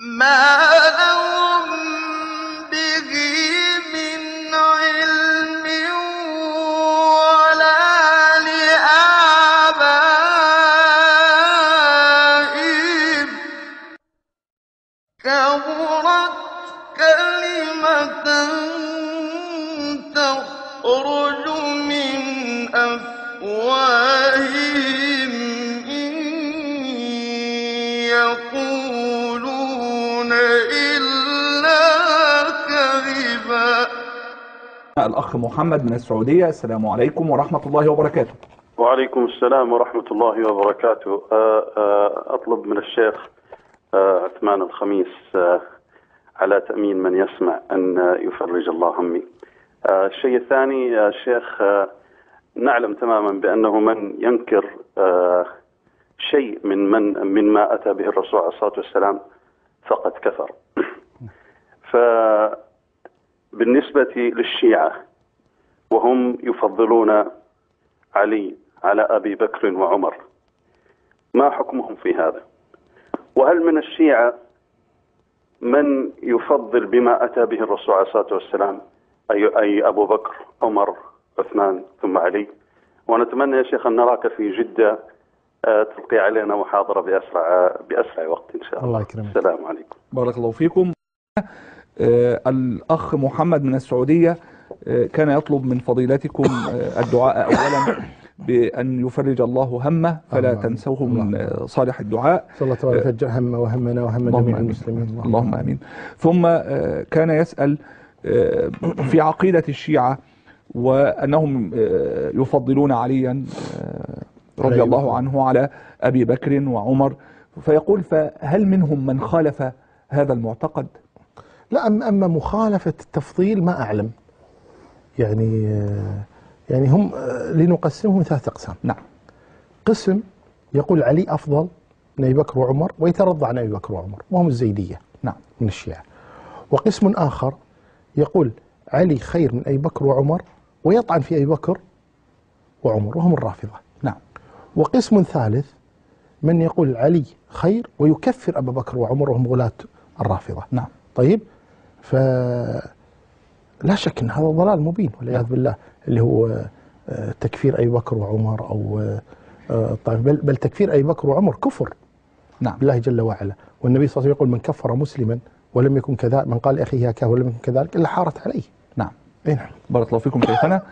ما لهم به من علم ولا لآبائهم. كبرت كلمة تخرج من أفواههم إن يقولون الأخ محمد من السعودية. السلام عليكم ورحمة الله وبركاته. وعليكم السلام ورحمة الله وبركاته. آه، آه، أطلب من الشيخ آه، عثمان الخميس على تأمين من يسمع أن يفرج الله همي. الشيء الثاني يا شيخ نعلم تماما بأنه من ينكر شيء من من مما أتى به الرسول عليه الصلاة والسلام فقد كفر. فبالنسبة للشيعة وهم يفضلون علي على أبي بكر وعمر. ما حكمهم في هذا؟ وهل من الشيعة من يفضل بما أتى به الرسول عليه الصلاة والسلام؟ أي أي أبو بكر عمر عثمان ثم علي؟ ونتمنى يا شيخ أن نراك في جدة آه، تلقي علينا محاضرة بأسرع بأسرع وقت إن شاء الله. الله يكرمك. السلام عليكم. بارك الله فيكم. الأخ محمد من السعودية آه، كان يطلب من فضيلتكم آه، الدعاء أولا بأن يفرج الله همه فلا الله. تنسوه من آه، صالح الدعاء صلى الله تعالى يفجر هم وهمنا وهم اللهم جميع آمين. المسلمين اللهم آمين ثم آه، كان يسأل آه، في عقيدة الشيعة وأنهم آه، يفضلون عليا آه، رضي عليه الله. عنه على أبي بكر وعمر فيقول فهل منهم من خالف هذا المعتقد؟ لا أم- أما مخالفة التفضيل ما أعلم. يعني يعني هم لنقسمهم ثلاث أقسام. نعم. قسم يقول علي أفضل من أبي بكر وعمر ويترضى عن أبي بكر وعمر وهم الزيدية نعم. من الشيعة. وقسم آخر يقول علي خير من أبي بكر وعمر ويطعن في أبي بكر وعمر وهم الرافضة. نعم. وقسم ثالث من يقول علي خير ويكفر أبا بكر وعمر وهم غلاة الرافضة. نعم. طيب ف لا شك إن هذا ضلال مبين والعياذ بالله اللي هو آه، تكفير أبي بكر وعمر أو آه، آه، طيب بل, بل تكفير أبي بكر وعمر كفر. نعم. بالله جل وعلا. والنبي صلى الله عليه وسلم يقول من كفر مسلما ولم يكن كذلك من قال لاخيه هكاه ولم يكن كذلك إلا حارت عليه. نعم. أي نعم. بارك الله فيكم شيخنا.